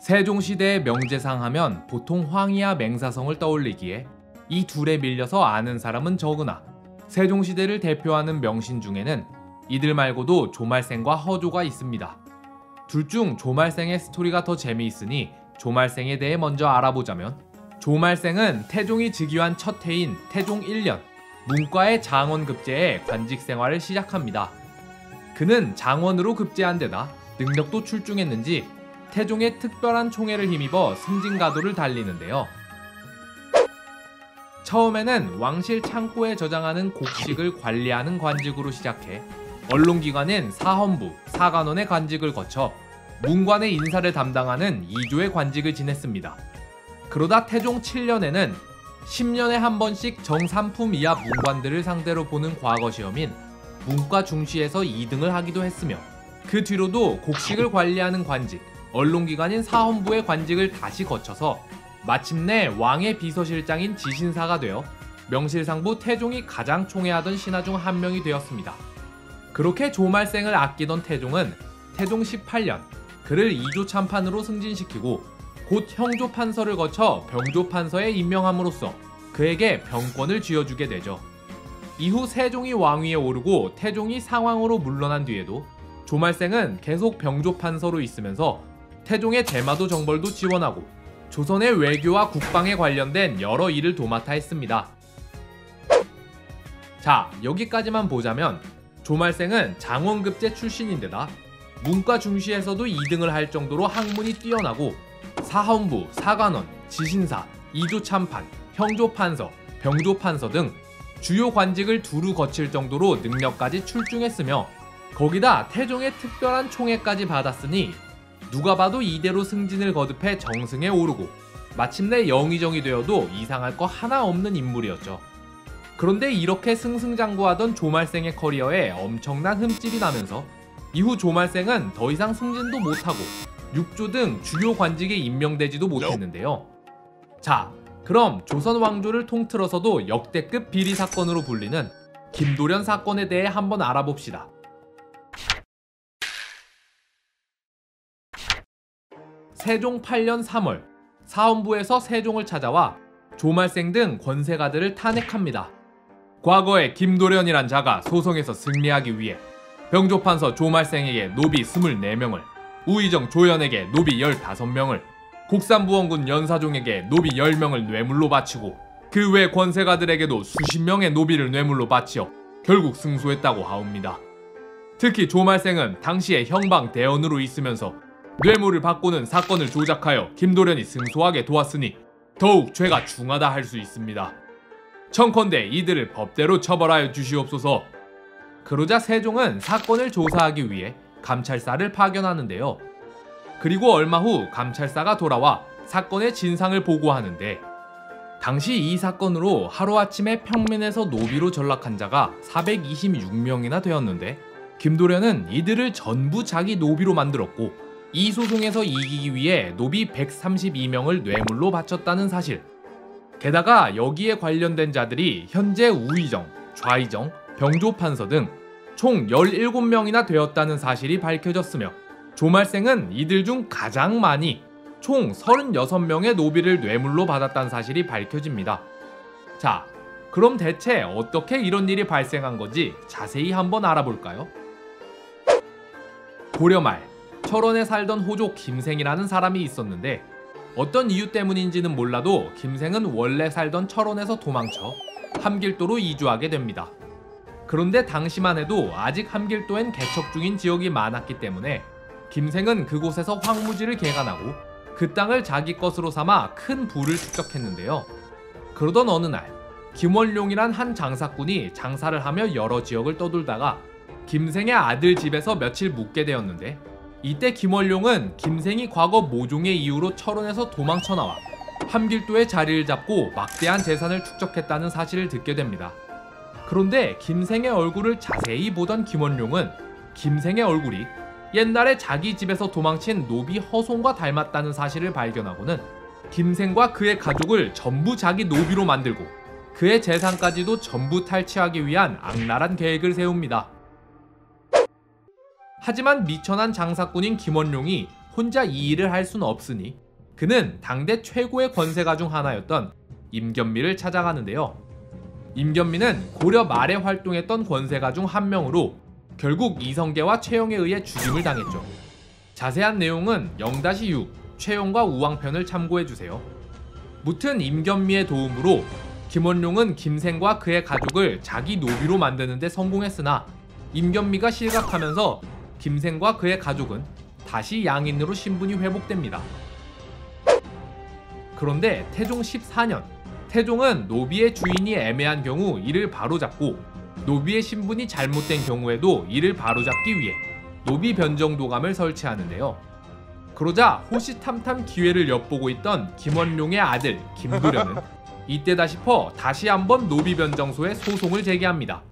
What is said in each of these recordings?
세종시대의 명재상 하면 보통 황희와 맹사성을 떠올리기에 이 둘에 밀려서 아는 사람은 적으나 세종시대를 대표하는 명신 중에는 이들 말고도 조말생과 허조가 있습니다. 둘 중 조말생의 스토리가 더 재미있으니 조말생에 대해 먼저 알아보자면 조말생은 태종이 즉위한 첫 해인 태종 1년 문과의 장원 급제에 관직 생활을 시작합니다. 그는 장원으로 급제한 데다 능력도 출중했는지 태종의 특별한 총애를 힘입어 승진가도를 달리는데요. 처음에는 왕실 창고에 저장하는 곡식을 관리하는 관직으로 시작해 언론기관인 사헌부, 사관원의 관직을 거쳐 문관의 인사를 담당하는 2조의 관직을 지냈습니다. 그러다 태종 7년에는 10년에 한 번씩 정삼품 이하 문관들을 상대로 보는 과거 시험인 문과 중시에서 2등을 하기도 했으며 그 뒤로도 곡식을 관리하는 관직, 언론기관인 사헌부의 관직을 다시 거쳐서 마침내 왕의 비서실장인 지신사가 되어 명실상부 태종이 가장 총애하던 신하 중 한 명이 되었습니다. 그렇게 조말생을 아끼던 태종은 태종 18년 그를 이조 참판으로 승진시키고 곧 형조 판서를 거쳐 병조 판서에 임명함으로써 그에게 병권을 쥐어주게 되죠. 이후 세종이 왕위에 오르고 태종이 상황으로 물러난 뒤에도 조말생은 계속 병조 판서로 있으면서 태종의 대마도 정벌도 지원하고 조선의 외교와 국방에 관련된 여러 일을 도맡아 했습니다. 자, 여기까지만 보자면 조말생은 장원급제 출신인데다 문과 중시에서도 2등을 할 정도로 학문이 뛰어나고 사헌부, 사관원, 지신사, 이조참판, 형조판서, 병조판서 등 주요 관직을 두루 거칠 정도로 능력까지 출중했으며 거기다 태종의 특별한 총애까지 받았으니 누가 봐도 이대로 승진을 거듭해 정승에 오르고 마침내 영의정이 되어도 이상할 거 하나 없는 인물이었죠. 그런데 이렇게 승승장구하던 조말생의 커리어에 엄청난 흠집이 나면서 이후 조말생은 더 이상 승진도 못하고 육조 등 주요 관직에 임명되지도 못했는데요. 자, 그럼 조선 왕조를 통틀어서도 역대급 비리 사건으로 불리는 김도련 사건에 대해 한번 알아봅시다. 세종 8년 3월 사헌부에서 세종을 찾아와 조말생 등 권세가들을 탄핵합니다. 과거에 김도련이란 자가 소송에서 승리하기 위해 병조판서 조말생에게 노비 24명을 우의정 조연에게 노비 15명을 곡산부원군 연사종에게 노비 10명을 뇌물로 바치고 그 외 권세가들에게도 수십 명의 노비를 뇌물로 바치어 결국 승소했다고 하옵니다. 특히 조말생은 당시에 형방 대언으로 있으면서 뇌물을 받고는 사건을 조작하여 김도련이 승소하게 도왔으니 더욱 죄가 중하다 할 수 있습니다. 청컨대 이들을 법대로 처벌하여 주시옵소서. 그러자 세종은 사건을 조사하기 위해 감찰사를 파견하는데요. 그리고 얼마 후 감찰사가 돌아와 사건의 진상을 보고하는데 당시 이 사건으로 하루아침에 평민에서 노비로 전락한 자가 426명이나 되었는데 김도련은 이들을 전부 자기 노비로 만들었고 이 소송에서 이기기 위해 노비 132명을 뇌물로 바쳤다는 사실. 게다가 여기에 관련된 자들이 현재 우의정, 좌의정, 병조판서 등 총 17명이나 되었다는 사실이 밝혀졌으며 조말생은 이들 중 가장 많이 총 36명의 노비를 뇌물로 받았다는 사실이 밝혀집니다. 자, 그럼 대체 어떻게 이런 일이 발생한 건지 자세히 한번 알아볼까요? 고려 말 철원에 살던 호족 김생이라는 사람이 있었는데 어떤 이유 때문인지는 몰라도 김생은 원래 살던 철원에서 도망쳐 함길도로 이주하게 됩니다. 그런데 당시만 해도 아직 함길도엔 개척 중인 지역이 많았기 때문에 김생은 그곳에서 황무지를 개간하고 그 땅을 자기 것으로 삼아 큰 부를 축적했는데요. 그러던 어느 날 김원룡이란 한 장사꾼이 장사를 하며 여러 지역을 떠돌다가 김생의 아들 집에서 며칠 묵게 되었는데 이때 김원룡은 김생이 과거 모종의 이유로 철원에서 도망쳐 나와 함길도의 자리를 잡고 막대한 재산을 축적했다는 사실을 듣게 됩니다. 그런데 김생의 얼굴을 자세히 보던 김원룡은 김생의 얼굴이 옛날에 자기 집에서 도망친 노비 허송과 닮았다는 사실을 발견하고는 김생과 그의 가족을 전부 자기 노비로 만들고 그의 재산까지도 전부 탈취하기 위한 악랄한 계획을 세웁니다. 하지만 미천한 장사꾼인 김원룡이 혼자 이 일을 할 수는 없으니 그는 당대 최고의 권세가 중 하나였던 임견미를 찾아가는데요. 임견미는 고려 말에 활동했던 권세가 중 한 명으로 결국 이성계와 최영에 의해 죽임을 당했죠. 자세한 내용은 0-6 최영과 우왕편을 참고해주세요. 무튼 임견미의 도움으로 김원룡은 김생과 그의 가족을 자기 노비로 만드는데 성공했으나 임견미가 실각하면서 김생과 그의 가족은 다시 양인으로 신분이 회복됩니다. 그런데 태종 14년 태종은 노비의 주인이 애매한 경우 이를 바로잡고 노비의 신분이 잘못된 경우에도 이를 바로잡기 위해 노비 변정도감을 설치하는데요. 그러자 호시탐탐 기회를 엿보고 있던 김원룡의 아들 김도련은 이때다 싶어 다시 한번 노비 변정소에 소송을 제기합니다.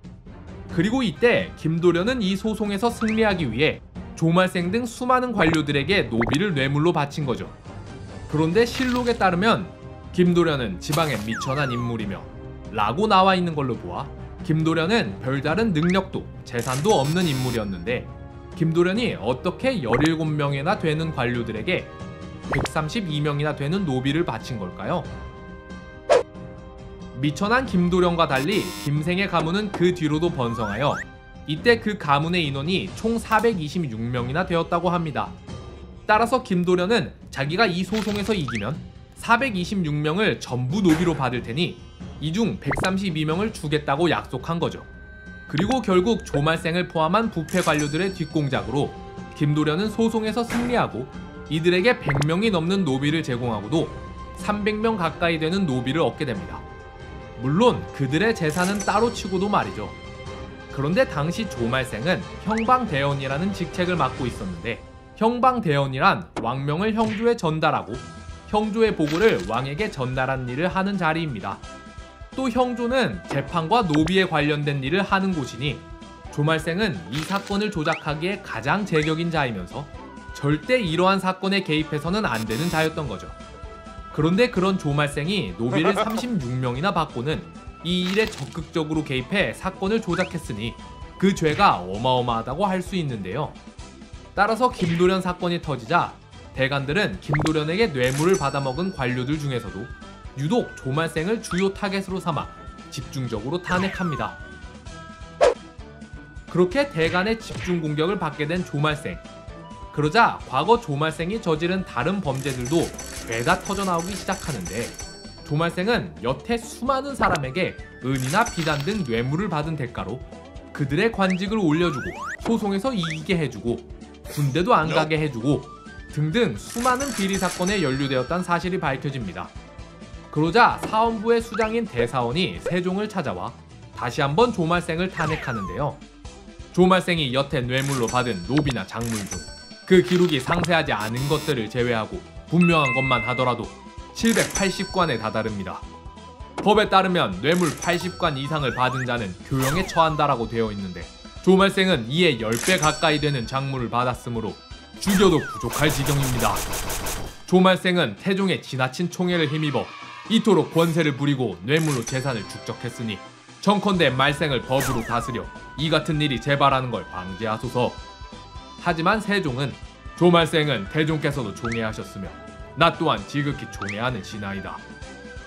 그리고 이때 김도련은 이 소송에서 승리하기 위해 조말생 등 수많은 관료들에게 노비를 뇌물로 바친 거죠. 그런데 실록에 따르면 김도련은 지방에 미천한 인물이며 라고 나와 있는 걸로 보아 김도련은 별다른 능력도 재산도 없는 인물이었는데 김도련이 어떻게 17명이나 되는 관료들에게 132명이나 되는 노비를 바친 걸까요? 미천한 김도련과 달리 김생의 가문은 그 뒤로도 번성하여 이때 그 가문의 인원이 총 426명이나 되었다고 합니다. 따라서 김도련은 자기가 이 소송에서 이기면 426명을 전부 노비로 받을 테니 이 중 132명을 주겠다고 약속한 거죠. 그리고 결국 조말생을 포함한 부패 관료들의 뒷공작으로 김도련은 소송에서 승리하고 이들에게 100명이 넘는 노비를 제공하고도 300명 가까이 되는 노비를 얻게 됩니다. 물론 그들의 재산은 따로 치고도 말이죠. 그런데 당시 조말생은 형방대원이라는 직책을 맡고 있었는데 형방대원이란 왕명을 형조에 전달하고 형조의 보고를 왕에게 전달하는 일을 하는 자리입니다. 또 형조는 재판과 노비에 관련된 일을 하는 곳이니 조말생은 이 사건을 조작하기에 가장 제격인 자이면서 절대 이러한 사건에 개입해서는 안 되는 자였던 거죠. 그런데 그런 조말생이 노비를 36명이나 받고는 이 일에 적극적으로 개입해 사건을 조작했으니 그 죄가 어마어마하다고 할 수 있는데요. 따라서 김도련 사건이 터지자 대관들은 김도련에게 뇌물을 받아먹은 관료들 중에서도 유독 조말생을 주요 타겟으로 삼아 집중적으로 탄핵합니다. 그렇게 대간의 집중 공격을 받게 된 조말생. 그러자 과거 조말생이 저지른 다른 범죄들도 죄가 터져나오기 시작하는데 조말생은 여태 수많은 사람에게 은이나 비단 등 뇌물을 받은 대가로 그들의 관직을 올려주고 소송에서 이기게 해주고 군대도 안 가게 해주고 등등 수많은 비리 사건에 연루되었다는 사실이 밝혀집니다. 그러자 사원부의 수장인 대사원이 세종을 찾아와 다시 한번 조말생을 탄핵하는데요. 조말생이 여태 뇌물로 받은 노비나 작물 중 그 기록이 상세하지 않은 것들을 제외하고 분명한 것만 하더라도 780관에 다다릅니다. 법에 따르면 뇌물 80관 이상을 받은 자는 교형에 처한다라고 되어 있는데 조말생은 이에 10배 가까이 되는 작물을 받았으므로 죽여도 부족할 지경입니다. 조말생은 태종의 지나친 총애를 힘입어 이토록 권세를 부리고 뇌물로 재산을 축적했으니 정컨대 말생을 법으로 다스려 이 같은 일이 재발하는 걸 방지하소서. 하지만 세종은 조말생은 태종께서도 종애하셨으며 나 또한 지극히 종애하는 신하이다.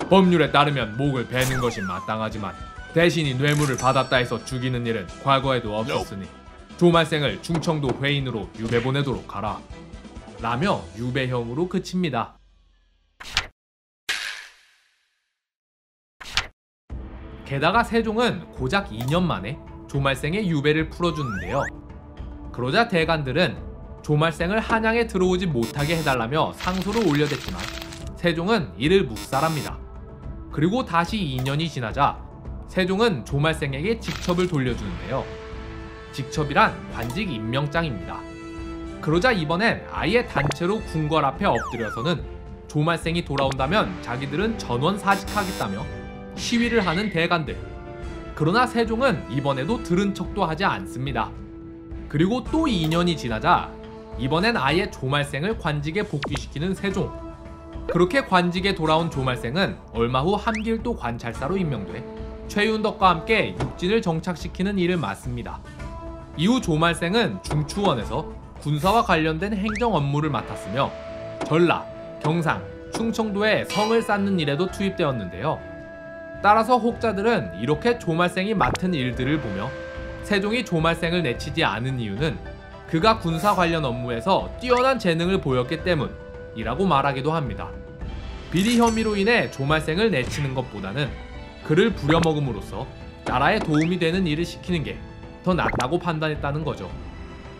법률에 따르면 목을 베는 것이 마땅하지만 대신이 뇌물을 받았다 해서 죽이는 일은 과거에도 없었으니 조말생을 충청도 회인으로 유배 보내도록 하라. 라며 유배형으로 그칩니다. 게다가 세종은 고작 2년 만에 조말생의 유배를 풀어주는데요. 그러자 대관들은 조말생을 한양에 들어오지 못하게 해달라며 상소를 올려댔지만 세종은 이를 묵살합니다. 그리고 다시 2년이 지나자 세종은 조말생에게 직첩을 돌려주는데요. 직첩이란 관직 임명장입니다. 그러자 이번엔 아예 단체로 궁궐 앞에 엎드려서는 조말생이 돌아온다면 자기들은 전원 사직하겠다며 시위를 하는 대관들. 그러나 세종은 이번에도 들은 척도 하지 않습니다. 그리고 또 2년이 지나자 이번엔 아예 조말생을 관직에 복귀시키는 세종. 그렇게 관직에 돌아온 조말생은 얼마 후 함길도 관찰사로 임명돼 최윤덕과 함께 육진을 정착시키는 일을 맡습니다. 이후 조말생은 중추원에서 군사와 관련된 행정 업무를 맡았으며 전라, 경상, 충청도에 성을 쌓는 일에도 투입되었는데요. 따라서 혹자들은 이렇게 조말생이 맡은 일들을 보며 세종이 조말생을 내치지 않은 이유는 그가 군사 관련 업무에서 뛰어난 재능을 보였기 때문이라고 말하기도 합니다. 비리 혐의로 인해 조말생을 내치는 것보다는 그를 부려먹음으로써 나라에 도움이 되는 일을 시키는 게 더 낫다고 판단했다는 거죠.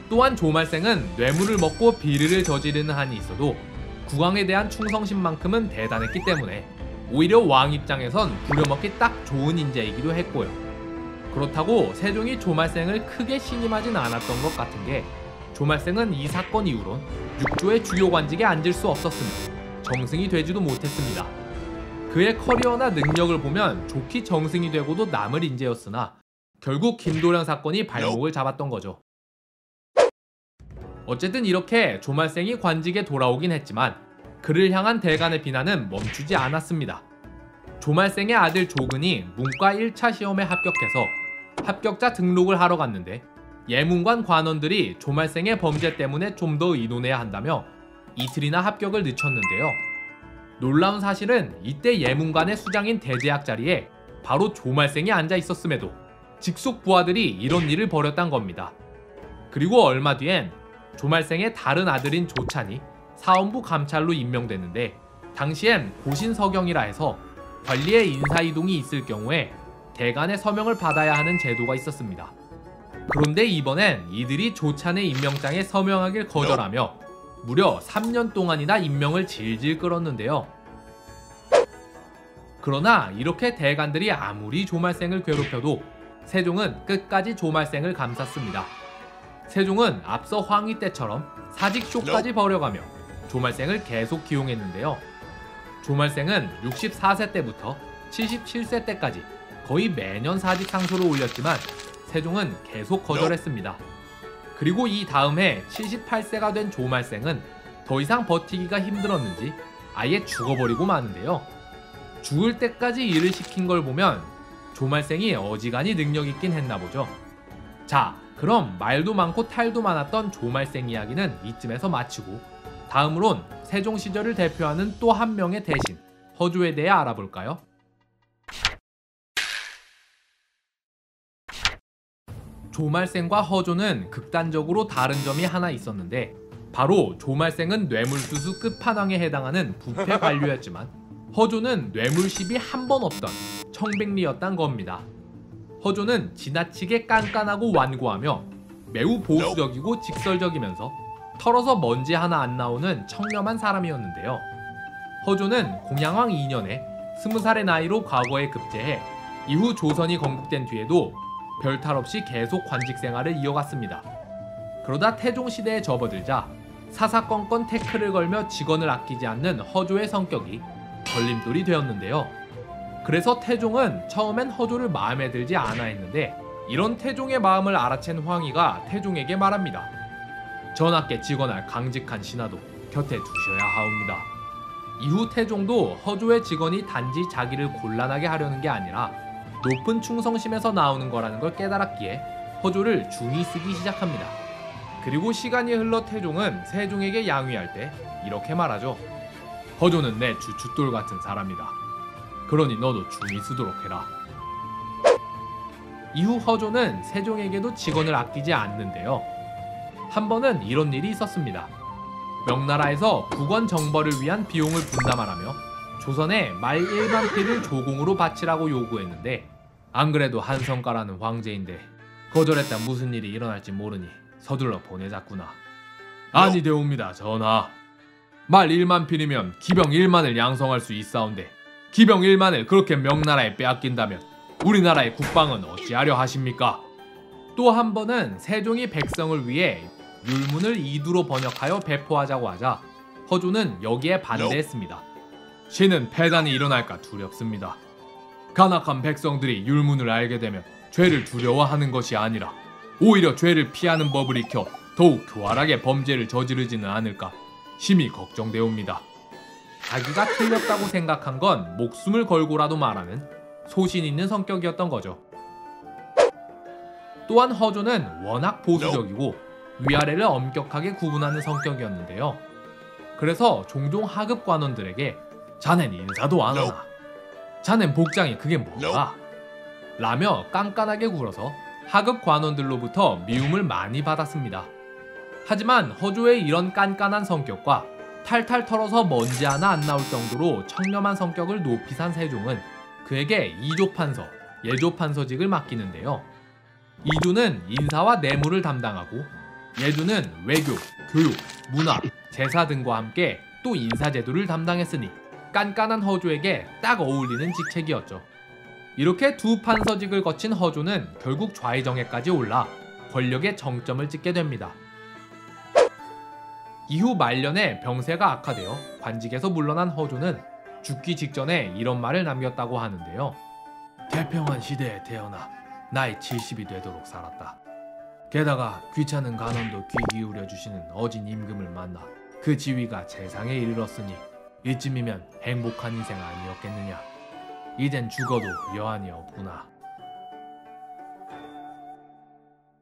또한 조말생은 뇌물을 먹고 비리를 저지르는 한이 있어도 국왕에 대한 충성심만큼은 대단했기 때문에 오히려 왕 입장에선 부려먹기 딱 좋은 인재이기도 했고요. 그렇다고 세종이 조말생을 크게 신임하진 않았던 것 같은 게 조말생은 이 사건 이후론 육조의 주요 관직에 앉을 수 없었으며 정승이 되지도 못했습니다. 그의 커리어나 능력을 보면 좋게 정승이 되고도 남을 인재였으나 결국 김도령 사건이 발목을 잡았던 거죠. 어쨌든 이렇게 조말생이 관직에 돌아오긴 했지만 그를 향한 대간의 비난은 멈추지 않았습니다. 조말생의 아들 조근이 문과 1차 시험에 합격해서 합격자 등록을 하러 갔는데 예문관 관원들이 조말생의 범죄 때문에 좀 더 의논해야 한다며 이틀이나 합격을 늦췄는데요. 놀라운 사실은 이때 예문관의 수장인 대제학 자리에 바로 조말생이 앉아 있었음에도 직속 부하들이 이런 일을 벌였단 겁니다. 그리고 얼마 뒤엔 조말생의 다른 아들인 조찬이 사원부 감찰로 임명됐는데 당시엔 고신서경이라 해서 관리의 인사이동이 있을 경우에 대간의 서명을 받아야 하는 제도가 있었습니다. 그런데 이번엔 이들이 조찬의 임명장에 서명하길 거절하며 무려 3년 동안이나 임명을 질질 끌었는데요. 그러나 이렇게 대간들이 아무리 조말생을 괴롭혀도 세종은 끝까지 조말생을 감쌌습니다. 세종은 앞서 황희 때처럼 사직쇼까지 벌여가며 조말생을 계속 기용했는데요. 조말생은 64세 때부터 77세 때까지 거의 매년 사직 상소를 올렸지만 세종은 계속 거절했습니다. 그리고 이 다음 해 78세가 된 조말생은 더 이상 버티기가 힘들었는지 아예 죽어버리고 마는데요. 죽을 때까지 일을 시킨 걸 보면 조말생이 어지간히 능력 있긴 했나 보죠. 자, 그럼 말도 많고 탈도 많았던 조말생 이야기는 이쯤에서 마치고 다음으론 세종 시절을 대표하는 또 한 명의 대신 허조에 대해 알아볼까요? 조말생과 허조는 극단적으로 다른 점이 하나 있었는데 바로 조말생은 뇌물수수 끝판왕에 해당하는 부패 관료였지만 허조는 뇌물십이 한 번 없던 청백리였단 겁니다. 허조는 지나치게 깐깐하고 완고하며 매우 보수적이고 직설적이면서 털어서 먼지 하나 안 나오는 청렴한 사람이었는데요. 허조는 공양왕 2년에 20살의 나이로 과거에 급제해 이후 조선이 건국된 뒤에도 별탈 없이 계속 관직 생활을 이어갔습니다. 그러다 태종 시대에 접어들자 사사건건 태클을 걸며 직원을 아끼지 않는 허조의 성격이 걸림돌이 되었는데요. 그래서 태종은 처음엔 허조를 마음에 들지 않아 했는데 이런 태종의 마음을 알아챈 황희가 태종에게 말합니다. 전하께 직원할 강직한 신하도 곁에 두셔야 하옵니다. 이후 태종도 허조의 직원이 단지 자기를 곤란하게 하려는 게 아니라 높은 충성심에서 나오는 거라는 걸 깨달았기에 허조를 중히 쓰기 시작합니다. 그리고 시간이 흘러 태종은 세종에게 양위할 때 이렇게 말하죠. 허조는 내 주춧돌 같은 사람이다. 그러니 너도 중히 쓰도록 해라. 이후 허조는 세종에게도 직원을 아끼지 않는데요. 한 번은 이런 일이 있었습니다. 명나라에서 국원 정벌을 위한 비용을 분담하라며 조선에 말 1만 피를 조공으로 바치라고 요구했는데 안 그래도 한성가라는 황제인데 거절했다 무슨 일이 일어날지 모르니 서둘러 보내자꾸나. 아니 되옵니다 전하. 말 1만 필이면 기병 1만을 양성할 수 있사온데 기병 1만을 그렇게 명나라에 빼앗긴다면 우리나라의 국방은 어찌하려 하십니까? 또 한 번은 세종이 백성을 위해 율문을 이두로 번역하여 배포하자고 하자 허조는 여기에 반대했습니다. 신은 패단이 일어날까 두렵습니다. 간악한 백성들이 율문을 알게 되면 죄를 두려워하는 것이 아니라 오히려 죄를 피하는 법을 익혀 더욱 교활하게 범죄를 저지르지는 않을까 심히 걱정되옵니다. 자기가 틀렸다고 생각한 건 목숨을 걸고라도 말하는 소신 있는 성격이었던 거죠. 또한 허조는 워낙 보수적이고 위아래를 엄격하게 구분하는 성격이었는데요. 그래서 종종 하급 관원들에게 자넨 인사도 안 하나? 자넨 복장이 그게 뭐야? 라며 깐깐하게 굴어서 하급 관원들로부터 미움을 많이 받았습니다. 하지만 허조의 이런 깐깐한 성격과 탈탈 털어서 먼지 하나 안 나올 정도로 청렴한 성격을 높이 산 세종은 그에게 이조판서, 예조판서직을 맡기는데요. 이조는 인사와 뇌물을 담당하고 예조는 외교, 교육, 문화, 제사 등과 함께 또 인사제도를 담당했으니 깐깐한 허조에게 딱 어울리는 직책이었죠. 이렇게 두 판서직을 거친 허조는 결국 좌의정에까지 올라 권력의 정점을 찍게 됩니다. 이후 말년에 병세가 악화되어 관직에서 물러난 허조는 죽기 직전에 이런 말을 남겼다고 하는데요. 태평한 시대에 태어나 나이 70이 되도록 살았다. 게다가 귀찮은 간원도 귀 기울여 주시는 어진 임금을 만나 그 지위가 재상에 이르렀으니 이쯤이면 행복한 인생 아니었겠느냐. 이젠 죽어도 여한이 없구나.